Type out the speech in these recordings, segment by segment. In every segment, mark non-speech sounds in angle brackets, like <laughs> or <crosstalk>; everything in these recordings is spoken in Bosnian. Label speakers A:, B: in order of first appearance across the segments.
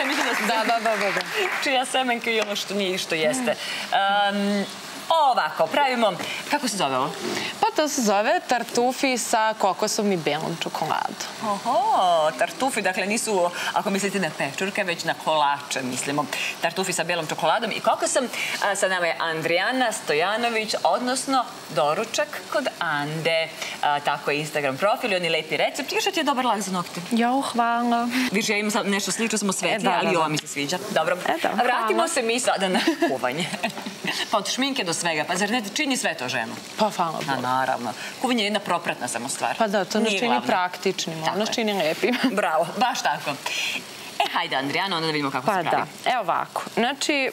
A: <laughs> Da, da, da, da.
B: Čija semenka i ono što nije i što jeste. Ovako, pravimo... Kako se zove ovo?
A: Pa to se zove tartufi sa kokosom i belom čokoladom.
B: Oho, tartufi, dakle nisu, ako mislite na pečurke, već na kolače, mislimo. Tartufi sa belom čokoladom i kokosom. Sa nama je Andrijana Stojanović, odnosno doručak kod Ande. Tako je Instagram profil i oni lepi recept. Još ti je dobar lak za nokte.
A: Jo, hvala.
B: Viš, ja imam nešto slično, smo svetli,
A: E,
B: ali ova mi se sviđa. Dobro. Vratimo se mi sada na kuvanje. <laughs> Pa od šminke do svega. Pa zar ne čini sve to ženu?
A: Pa hvala
B: Bogu. Naravno. Kuvanje je jedna propratna samo stvar.
A: Pa da, to nas čini praktičnim, ono čini lijepim.
B: Bravo, baš tako. E, hajde, Andrijana, onda da vidimo kako
A: pa
B: se pravi.
A: Pa da, evo ovako. Znači,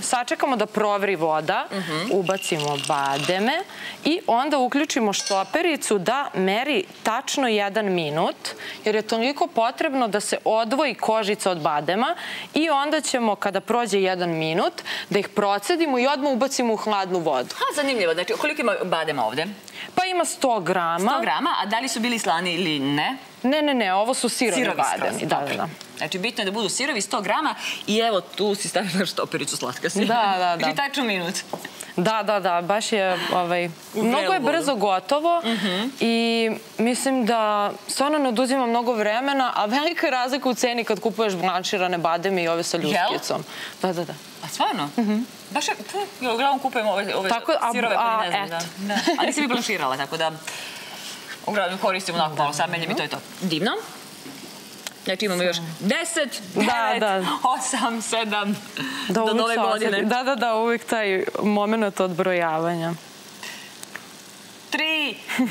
A: sačekamo da provri voda,
B: Mhm.
A: ubacimo bademe i onda uključimo štopericu da meri tačno jedan minut, jer je toliko potrebno da se odvoji kožica od badema i onda ćemo, kada prođe jedan minut, da ih procedimo i odmah ubacimo u hladnu vodu.
B: Ha, zanimljivo. Znači, koliko ima badema ovde?
A: Pa ima 100 grama.
B: 100 grama, a da li su bili slani ili ne?
A: Ne, ne, ne, ovo su sirovi, sirovi bademi. Da, da, da.
B: Znači, bitno je da budu sirovi 100 grama i evo tu si stavila štopericu slatka si.
A: Da, da, da. <laughs>
B: Znači, tačno minut.
A: Da, da, da, baš je, ovaj, mnogo je brzo gotovo
B: Mhm.
A: i mislim da stvarno ne oduzima mnogo vremena, a velika je razlika u ceni kad kupuješ blanširane bademe i ove sa ljuskicom. Da, da, da.
B: A stvarno?
A: Mhm.
B: Baš je, uglavnom kupujem ove, ove sirove, pa ne znam. Da. A nisam ih blanširala, tako da uglavnom koristim onako malo sameljem i to je to. Divno. Znači imamo još 10, 9, 8, 7 do nove godine.
A: Da, da, da, uvijek taj moment odbrojavanja.
B: 3, 2,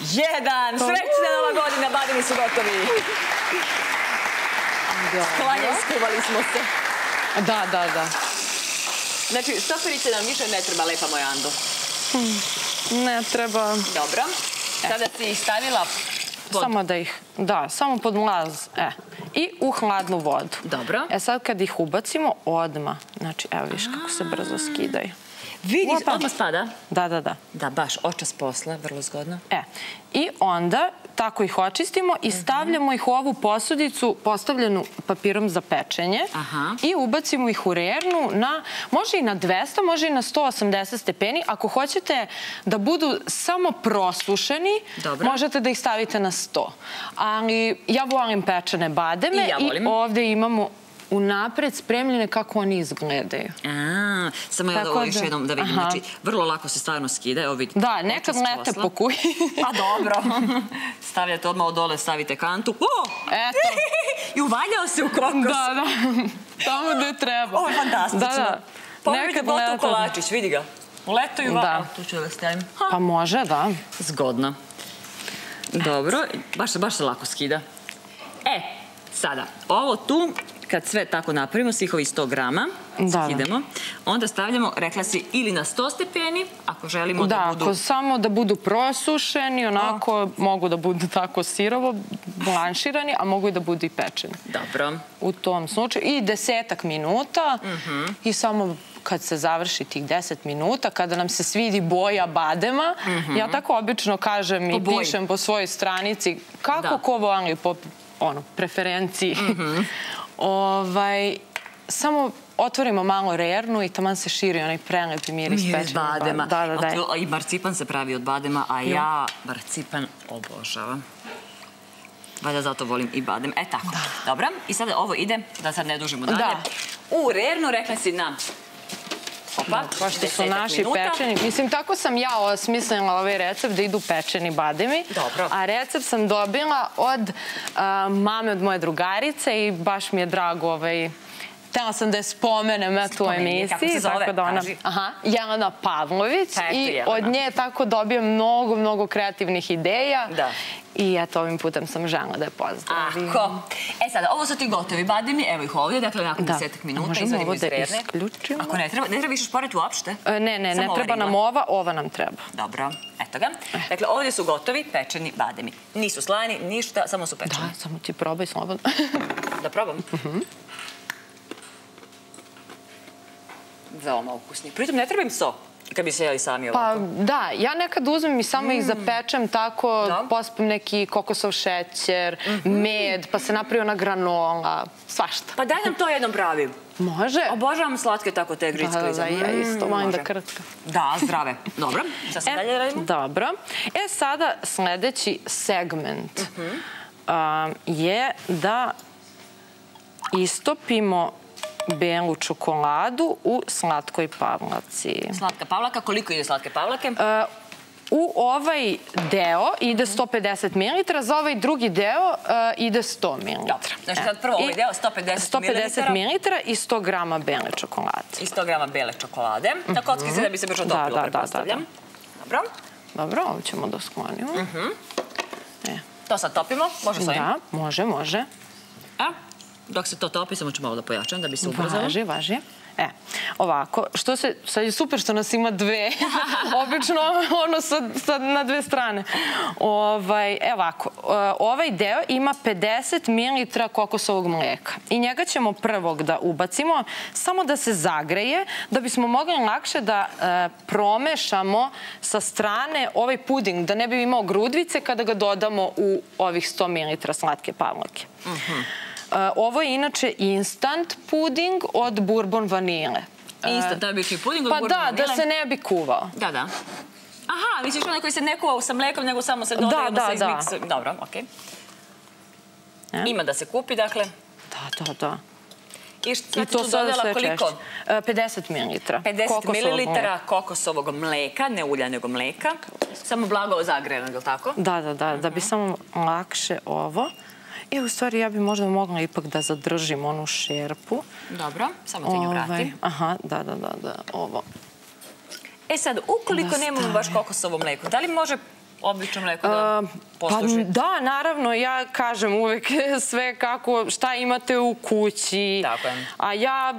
B: 1, srećna nova godina, badini su gotovi. Klanje, skuvali smo se.
A: Da, da, da.
B: Znači, stoperice nam više ne treba, lepa moja Ando.
A: Ne treba.
B: Dobro. Sada si ih stavila pod...
A: Samo da ih, da, samo pod mlaz. E. I u hladnu vodu.
B: Dobro.
A: E sad kad ih ubacimo, odma. Znači, evo viš kako se brzo skidaju.
B: Vidi, odmah spada?
A: Da, da, da.
B: Da, baš, očas posla, vrlo zgodno.
A: E, i onda tako ih očistimo i stavljamo ih u ovu posudicu postavljenu papirom za pečenje i ubacimo ih u rernu na, može i na 200, može i na 180 stepeni. Ako hoćete da budu samo prosušeni, možete da ih stavite na 100. Ali ja volim pečene bademe i ovde imamo unapred spremljene kako oni izgledaju.
B: A, samo ja da ovo još jednom da vidim. Znači, vrlo lako se stvarno. Evo vidite.
A: Da, nekad lete po kuji. <laughs>
B: Pa dobro. <laughs> Stavljate odmah od dole, stavite kantu. O!
A: Eto. <laughs>
B: I uvaljao se u kokos.
A: Da, da. Tamo gde treba.
B: Ovo je fantastično. Da, da. Nekad lete. kolačić, vidi ga. Leto i uvaljao. Tu ću da stavim.
A: Pa može, da.
B: Zgodno. Dobro. Baš se, baš se lako skida. E, sada, ovo tu kad sve tako napravimo, svih ovih 100 grama, idemo, onda stavljamo, rekla si, ili na 100 stepeni, ako želimo da, budu...
A: Da, ako samo da budu prosušeni, onako mogu da budu <laughs> tako sirovo, blanširani, a mogu i da budu i pečeni.
B: Dobro.
A: U tom slučaju. I desetak minuta i samo kad se završi tih deset minuta, kada nam se svidi boja badema, ja tako obično kažem i pišem po svojoj stranici kako ko voli po ono, preferenciji. <laughs> ovaj, samo otvorimo malo rernu i taman se širi onaj prelepi miris pečenog
B: badema.
A: Da, da, da.
B: I marcipan se pravi od badema, a ja marcipan obožavam. Valjda zato volim i badem. E tako. Dobro. I sada ovo ide, da sad ne dužimo dalje. U rernu rekla si na Opa,
A: pošto su naši pečeni. Mislim, tako sam ja osmislila ovaj recept da idu pečeni bademi.
B: Dobro.
A: A recept sam dobila od mame od moje drugarice i baš mi je drago ovaj Htela sam da je spomenem eto u emisiji.
B: Kako se zove?
A: Aha, Jelena Pavlović. I od nje tako dobijem mnogo, mnogo kreativnih ideja.
B: Da.
A: I eto, ovim putem sam žela da je pozdravim.
B: Ako. E sada, ovo su ti gotovi bademi, evo ih ovdje, dakle, nakon desetak minuta izvadimo iz rerne.
A: Možemo ovo da isključimo.
B: Ako ne treba, ne treba više šporiti uopšte?
A: Ne, ne, ne treba nam ova, ova nam treba.
B: Dobro, eto ga. Dakle, ovdje su gotovi pečeni bademi. Nisu slani, ništa, samo su pečeni.
A: Da, samo ti probaj slobodno.
B: Da probam? Veoma ukusni. Pritom ne treba im so. Kad bi se jeli sami
A: Pa
B: ovako?
A: da, ja nekad uzmem i samo ih zapečem tako,
B: Da.
A: pospem neki kokosov šećer, med, pa se napravi ona granola, svašta.
B: Pa daj nam to jednom pravi.
A: Može?
B: Obožavam slatke tako te
A: Da,
B: grickalize.
A: da, da, ja isto
B: Mm,
A: volim da
B: može.
A: krckam.
B: Da, zdrave. Dobro, šta se dalje radimo?
A: Dobro. E, sada sledeći segment
B: Mhm.
A: a, je da istopimo belu čokoladu u slatkoj pavlaci.
B: Slatka pavlaka, koliko ide slatke pavlake?
A: E, U ovaj deo ide 150 ml, za ovaj drugi deo e, ide 100 ml.
B: Dobro. Znači sad prvo ovaj deo 150
A: 150 ml i 100 grama bele čokolade.
B: I 100 grama bele čokolade. Na kocki se da bi se brzo topilo,
A: da, da,
B: pretpostavljam. Dobro.
A: Dobro, ovo ćemo da sklonimo. E,
B: To sad topimo. Može s ovim.
A: da, može, može.
B: A? Dok se to topi, samo ću malo da pojačam da bi se ubrzalo.
A: Važi, važi. E, ovako, što se, sad je super što nas ima dve, <laughs> obično ono sad, sad na dve strane. Ovaj, e ovako, e, ovaj deo ima 50 ml kokosovog mleka i njega ćemo prvog da ubacimo, samo da se zagreje, da bismo mogli lakše da e, promešamo sa strane ovaj puding, da ne bi imao grudvice kada ga dodamo u ovih 100 ml slatke pavlake. Uh, ovo je inače instant puding od bourbon vanile.
B: Instant, da bi ti puding od
A: Pa
B: bourbon
A: da, da
B: vanile.
A: se ne bi kuvao.
B: Da, da. Aha, misliš onaj koji se ne kuva sa mlekom, nego samo se dodaje,
A: Da,
B: onda
A: da,
B: se
A: da.
B: izmiksa. Dobro, okej.
A: E?
B: Ima da se kupi, dakle.
A: Da, da, da.
B: I
A: I
B: šta ti
A: to
B: tu
A: sada
B: dodala
A: sve
B: koliko?
A: češće. E, 50 ml.
B: 50 ml kokosovog mleka, ne ulja nego mleka. Samo blago zagrejanog, je li tako?
A: Da, da, da, da bi samo lakše ovo. I u stvari ja bi možda mogla ipak da zadržim onu šerpu.
B: Dobro, samo ti nju.
A: Ovaj, aha, da, da, da, da, ovo.
B: E sad, ukoliko
A: Da
B: nemamo baš kokosovo mleko, da li može obično mleko da
A: Pa
B: posluži?
A: da, naravno, ja kažem uvek <laughs> sve kako, šta imate u kući.
B: Tako je.
A: A ja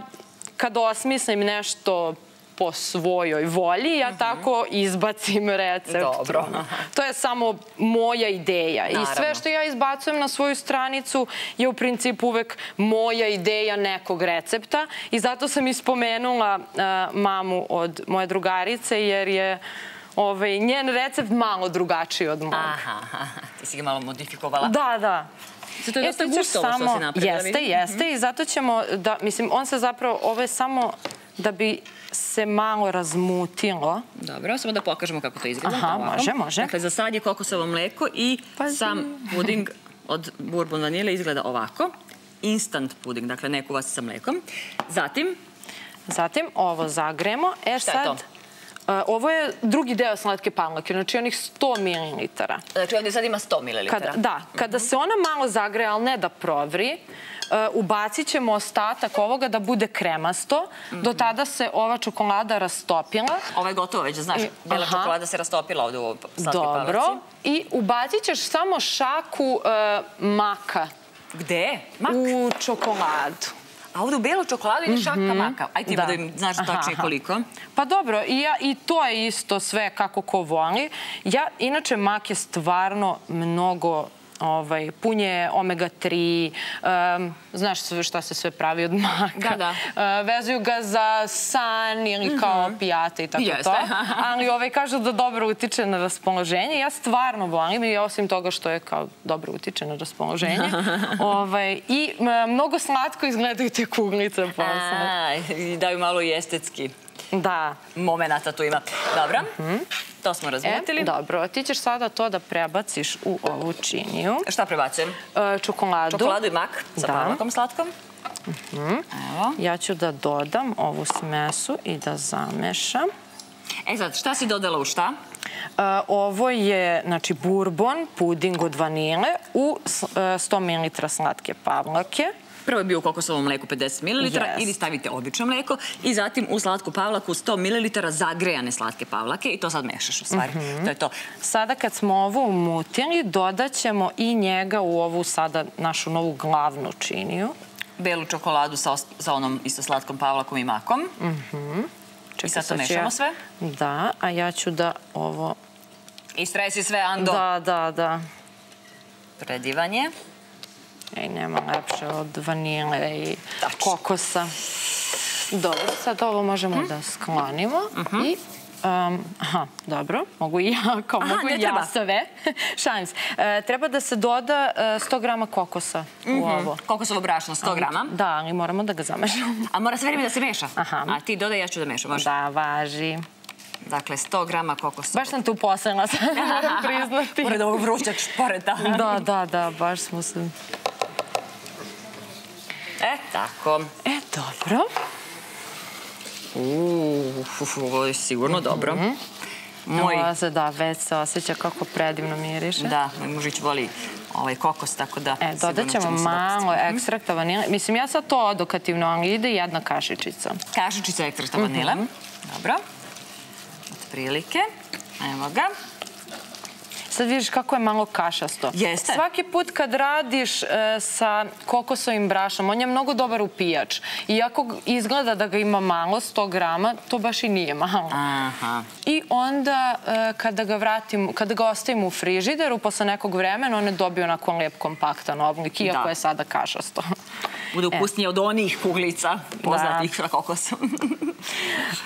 A: kad osmislim nešto po svojoj volji, ja tako izbacim recept.
B: Mhm. Dobro. <laughs>
A: To je samo moja ideja. I sve što ja izbacujem na svoju stranicu je u principu uvek moja ideja nekog recepta. I zato sam ispomenula uh, mamu od moje drugarice, jer je ovaj, njen recept malo drugačiji od mog.
B: Aha, aha, ti si ga malo modifikovala.
A: Da, da.
B: Sad to je dosta
A: ti ćeš
B: gusto ovo što si napravila,
A: Jeste,
B: vidim.
A: jeste. I zato ćemo da, mislim, on se zapravo, ovo je samo da bi se malo razmutilo.
B: Dobro, samo da pokažemo kako to izgleda.
A: Aha, može, može.
B: Dakle, za sad je kokosovo mleko i
A: Pa
B: sam puding od bourbon vanile izgleda ovako. Instant puding, dakle ne kuva sa mlekom. Zatim,
A: Zatim ovo zagremo. E
B: Šta je to?
A: Ovo je drugi deo slatke pavlake, znači onih 100 ml.
B: znači ovdje sad ima 100 ml.
A: Kada, da, kada se ona malo zagreje, ali ne da provri, e, ubacit ćemo ostatak ovoga da bude kremasto. Do tada se ova čokolada rastopila.
B: Ovo je gotovo već, znaš, bela
A: aha.
B: čokolada se rastopila ovdje u slatke
A: Dobro.
B: palaci.
A: I ubacit ćeš samo šaku e, maka
B: Gde? Mak?
A: u čokoladu.
B: A ovdje u belu čokoladu ide šaka maka. Aj ti
A: Da.
B: da im znaš tačnije
A: aha.
B: koliko.
A: Pa dobro, i, ja, i to je isto sve kako ko voli. Ja, inače, mak je stvarno mnogo ovaj, pun je omega-3, um, znaš šta se sve pravi od maka.
B: Da, da.
A: Uh, vezuju ga za san ili kao opijate i tako
B: Jeste.
A: to. Ali ovaj, kažu da dobro utiče na raspoloženje. Ja stvarno volim i osim toga što je kao dobro utiče na raspoloženje. <laughs> ovaj, I mnogo slatko izgledaju te kuglice posle.
B: Daju malo i estetski
A: Da.
B: momenata tu ima. Dobro, to smo
A: E,
B: razmutili.
A: dobro, ti ćeš sada to da prebaciš u ovu činiju.
B: Šta prebacujem?
A: E, čokoladu.
B: Čokoladu i mak sa
A: Da.
B: pavlakom slatkom. Evo.
A: Ja ću da dodam ovu smesu i da zamešam.
B: E sad, šta si dodala u šta?
A: E, ovo je, znači, bourbon, puding od vanile u s- e, 100 ml slatke pavlake.
B: Prvo je bio u kokosovom mleku 50 ml ili stavite obično mleko i zatim u slatku pavlaku 100 ml zagrejane slatke pavlake i to sad mešaš u stvari.
A: Mhm.
B: To je to.
A: Sada kad smo ovo umutili, dodat ćemo i njega u ovu sada našu novu glavnu činiju.
B: Belu čokoladu sa, sa onom isto slatkom pavlakom i makom. I sad to mešamo
A: ja-
B: sve?
A: Da, a ja ću da ovo...
B: I stresi sve, Ando.
A: Da, da, da.
B: Predivanje.
A: Ej, nema lepše od vanile i
B: Tačno.
A: kokosa. Dobro, sad ovo možemo da sklonimo i Um, aha, dobro, mogu i ja, kao
B: Aha,
A: mogu i ja sve. <laughs> Šalim se. E, treba da se doda e, 100 grama kokosa u ovo.
B: Kokosovo brašno, 100 grama.
A: Da, ali moramo da ga zamešamo.
B: A mora sve vrijeme da se meša.
A: Aha.
B: A ti dodaj, ja ću da mešam. Može.
A: Da, važi.
B: Dakle, 100 grama kokosa.
A: Baš sam tu uposlena, sad moram priznati.
B: Pored ovog vrućeg šporeta.
A: Da, da, da, baš smo se...
B: E, tako.
A: E, dobro.
B: Uuu, ovo je sigurno dobro. Moj,
A: Ovo se, da, već se osjeća kako predivno miriše.
B: da, moj mužić voli ovaj kokos, tako da...
A: E, dodat ćemo malo
B: dopasti.
A: ekstrakta vanile. Mislim, ja sad to odokativno, ali ide jedna kašičica.
B: Kašičica ekstrakta vanile.
A: Mhm.
B: Dobro. Otprilike. Evo ga.
A: Sad vidiš kako je malo kašasto.
B: Jeste.
A: Svaki put kad radiš e, sa kokosovim brašnom, on je mnogo dobar upijač. Iako izgleda da ga ima malo, 100 grama, to baš i nije malo.
B: Aha.
A: I onda e, kada ga vratim, kada ga ostavim u frižideru, posle nekog vremena, on je dobio onako lep kompaktan oblik, iako
B: Da.
A: je sada kašasto. <laughs>
B: Bude ukusnije od onih kuglica poznatih sa kokosom. <laughs>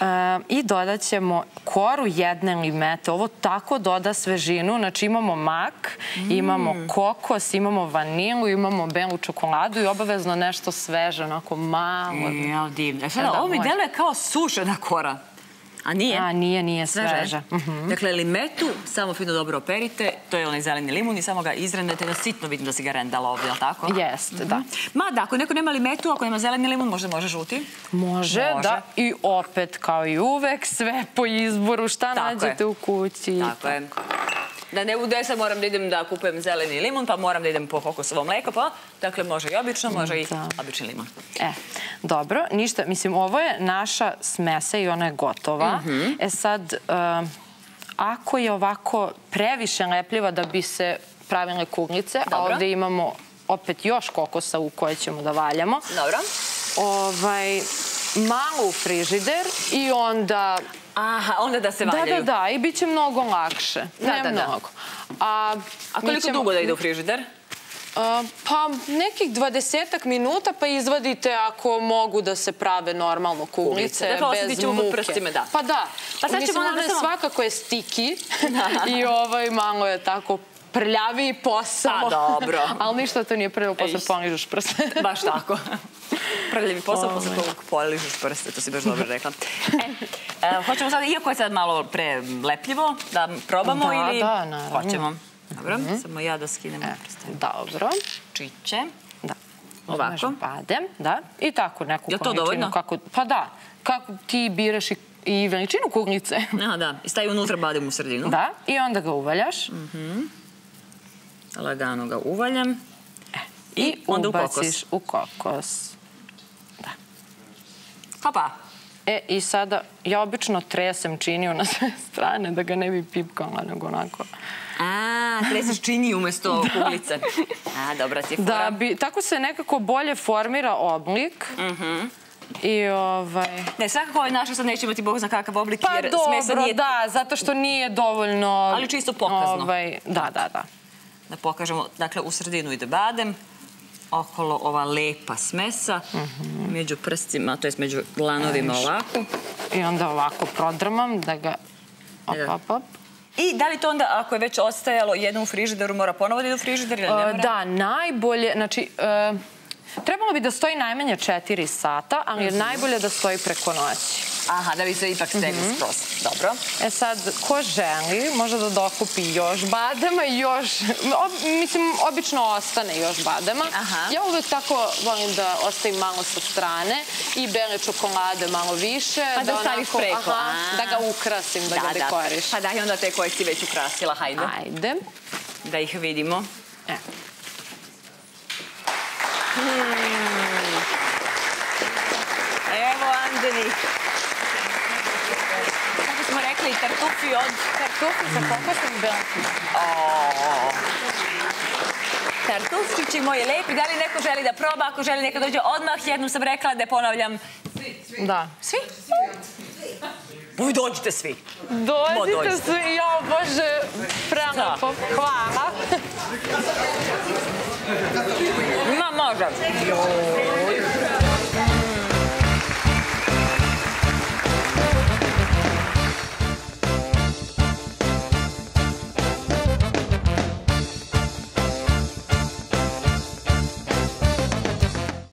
A: E, I dodat ćemo koru jedne limete. Ovo tako doda svežinu. Znači imamo mak, imamo kokos, imamo vanilu, imamo belu čokoladu i obavezno nešto sveže, onako malo.
B: Divno. E sada, ovo mi deluje kao sušena kora. A nije?
A: A, nije, nije
B: sveže.
A: Mhm.
B: Dakle, limetu samo fino dobro operite, to je onaj zeleni limun i samo ga izrendete da sitno vidim da si ga rendala ovdje, jel tako?
A: Jeste, da.
B: Ma da, ako neko nema limetu, ako nema zeleni limun, možda može žuti.
A: Može,
B: Može.
A: da. I opet, kao i uvek, sve po izboru, šta
B: Tako
A: nađete
B: je.
A: u kući.
B: Tako je. Da ne bude sad moram da idem da kupujem zeleni limun, pa moram da idem po kokosovo mleko, pa dakle može i obično, može i
A: Da.
B: obični limun.
A: E, dobro, ništa. Mislim, ovo je naša smesa i ona je gotova.
B: Mhm.
A: E sad, ako je ovako previše lepljiva da bi se pravile kuglice, a ovde imamo opet još kokosa u koje ćemo da valjamo,
B: Dobro.
A: ovaj, malo u frižider i onda...
B: Aha, onda da se
A: Da,
B: valjaju.
A: da, da, i bit će mnogo lakše.
B: Da,
A: ne
B: da, da.
A: A,
B: koliko
A: ćemo-
B: dugo da ide u frižider?
A: Pa nekih dvadesetak minuta pa izvadite ako mogu da se prave normalno
B: Kuglice.
A: kuglice,
B: Dakle,
A: bez
B: osjetit ćemo pod
A: muke.
B: prstima, da.
A: Pa da.
B: Pa sad ćemo onda samo-
A: svakako je stiki <laughs> i ovaj malo je tako prljavi posao.
B: Pa, dobro. <laughs>
A: Ali ništa to nije prljavo posle
B: Ej.
A: ponižeš prste. <laughs>
B: Baš tako. <laughs> Prljavi posao
A: Ovaj.
B: posle kog poližeš prste, to si baš dobro rekla. E, e, hoćemo sad, iako je sad malo prelepljivo, da probamo
A: Da,
B: ili...
A: da, naravno. Mhm.
B: Hoćemo. Dobro, samo ja da skinem prste.
A: Dobro.
B: Čiće.
A: Da.
B: Ovako?
A: Badem, da. I tako neku
B: Je to dovoljno?
A: Kako, pa da. Kako ti biraš i, i veličinu kuglice.
B: Aha, da. I stavi unutra badem u sredinu.
A: Da. I onda ga uvaljaš.
B: Lagano ga uvaljam.
A: I,
B: onda u kokos.
A: ubaciš u kokos.
B: Hopa.
A: E, i sada, ja obično tresem činiju na sve <laughs> strane da ga ne bi pipkala, nego onako.
B: A, tresiš čini umjesto <laughs> kuglice. A, dobra ti je fora.
A: Da bi, tako se nekako bolje formira oblik.
B: Mhm.
A: I ovaj...
B: Ne, svakako ovaj naša sad neće imati bog zna kakav oblik,
A: Pa
B: jer smesa
A: dobro,
B: nije...
A: da, zato što nije dovoljno...
B: Ali čisto pokazno.
A: Ovaj, da, da, da.
B: Da pokažemo, dakle, u sredinu ide badem, okolo ova lepa smesa, među prstima, to jest među dlanovima ovako.
A: I onda ovako prodrmam da ga... Op, op, op.
B: I da li to onda, ako je već ostajalo jedno u frižideru, mora ponovo da ide u frižider ili ne
A: E,
B: mora?
A: Da, najbolje, znači, e, trebalo bi da stoji najmanje 4 sata, ali je
B: Mhm.
A: najbolje da stoji preko noći.
B: Aha, da bi se ipak stegli
A: Mhm.
B: skroz. Dobro.
A: E sad, ko želi, može da dokupi još badema i još, ob, mislim, obično ostane još badema.
B: Aha.
A: Ja uvek tako volim da ostavim malo sa strane i bele čokolade malo više.
B: Pa da staviš
A: onako,
B: preko.
A: Aha, da ga ukrasim, da, ga dekoriš.
B: Pa daj onda te koje si već ukrasila, hajde.
A: Ajde.
B: Da ih vidimo. Evo, Andeni. Kako smo rekli, tartufi od...
A: Kartofi sa kokosom belom.
B: Tartufčići moji lepi, da li neko želi da proba, ako želi neka dođe odmah, jednom sam rekla da ponavljam.
A: Da.
B: Svi? Uj, dođite svi.
A: Dođite
B: dođite.
A: svi, jo, bože, prelepo. Hvala.
B: Ma, može.